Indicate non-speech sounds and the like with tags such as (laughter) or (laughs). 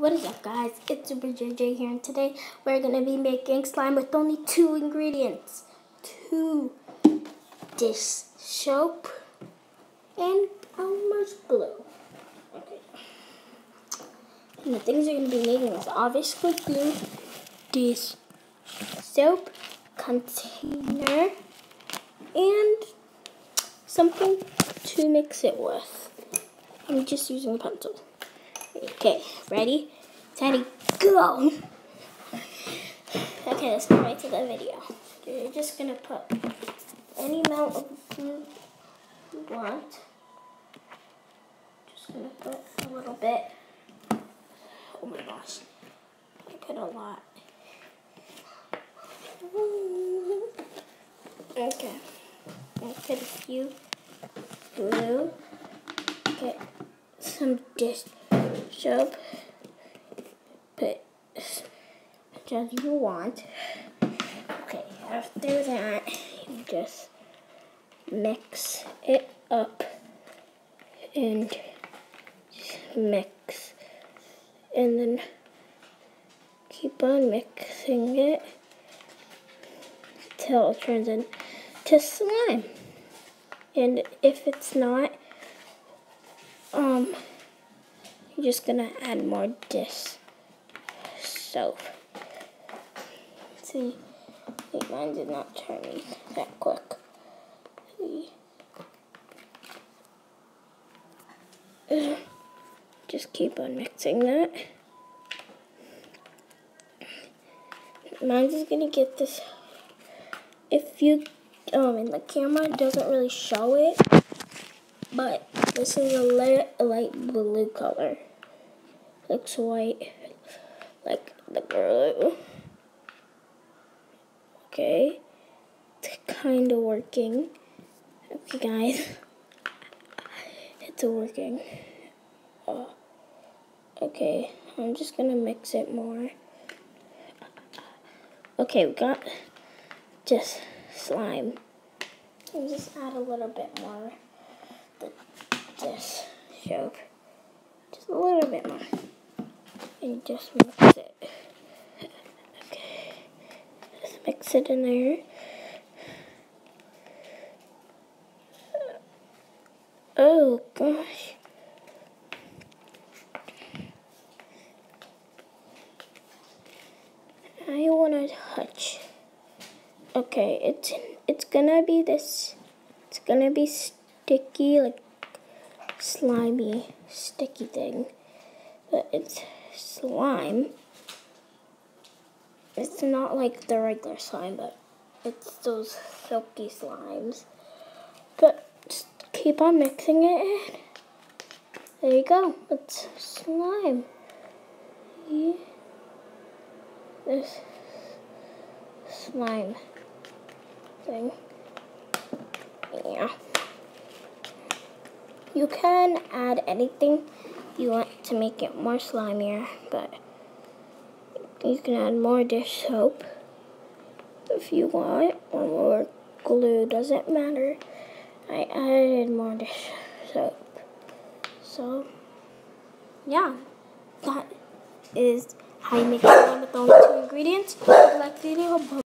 What is up guys, it's Super JJ here and today we're going to be making slime with only two ingredients. Two dish soap and Elmer's glue. Okay. And the things you're going to be making is obviously glue, dish soap, container, and something to mix it with. I'm just using a pencil. Okay, ready, steady, go. Okay, let's go right to the video. You're just gonna put any amount of glue you want. Just gonna put a little bit. Oh my gosh, I put a lot. Okay, I put a few glue. Get some dish soap. Put just you want. Okay, after that, you just mix it up and mix and then keep on mixing it until it turns into slime. And if it's not, um, you're just gonna add more dish soap. See, wait, mine did not turn me that quick. See. Just keep on mixing that. Mine's is gonna get this. If you, um, in the camera, doesn't really show it, but this is a light, a light blue color looks white, like the girl. Okay, it's kind of working. Okay, guys, (laughs) it's working. Uh, okay, I'm just gonna mix it more. Okay, we got just slime. And just add a little bit more. This soap. Just a little bit more and just mix it. Okay, just mix it in there. Oh gosh. I want to touch. Okay, it's it's gonna be this. It's gonna be sticky, like slimy, sticky thing. But it's slime. It's not like the regular slime, but it's those silky slimes. But just keep on mixing it. There you go. It's slime. Yeah. This slime thing. Yeah. You can add anything you want to make it more slimier, but you can add more dish soap if you want, or more glue, doesn't matter. I added more dish soap. So, yeah, that is how you make slime with only two ingredients. If you like the video,